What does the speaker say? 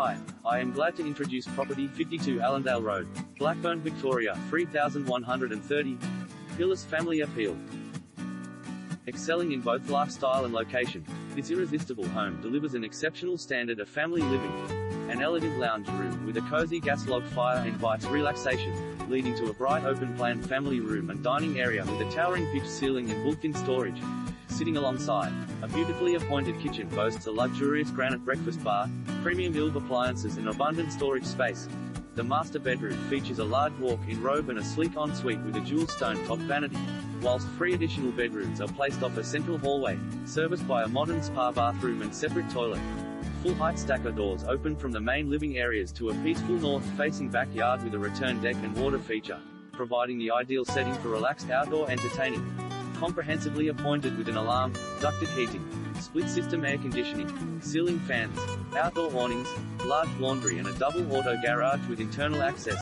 Hi, I am glad to introduce property 52 Alandale Road, Blackburn, Victoria, 3130. Villas family appeal. Excelling in both lifestyle and location, this irresistible home delivers an exceptional standard of family living. An elegant lounge room with a cozy gas log fire invites relaxation, leading to a bright open-plan family room and dining area with a towering pitched ceiling and built-in storage. Sitting alongside, a beautifully appointed kitchen boasts a luxurious granite breakfast bar, premium ILVE appliances and abundant storage space. The master bedroom features a large walk-in robe and a sleek ensuite with a dual stone-top vanity, whilst three additional bedrooms are placed off a central hallway, serviced by a modern spa bathroom and separate toilet. Full-height stacker doors open from the main living areas to a peaceful north-facing backyard with a return deck and water feature, providing the ideal setting for relaxed outdoor entertaining. Comprehensively appointed with an alarm, ducted heating, split system air conditioning, ceiling fans, outdoor awnings, large laundry and a double auto garage with internal access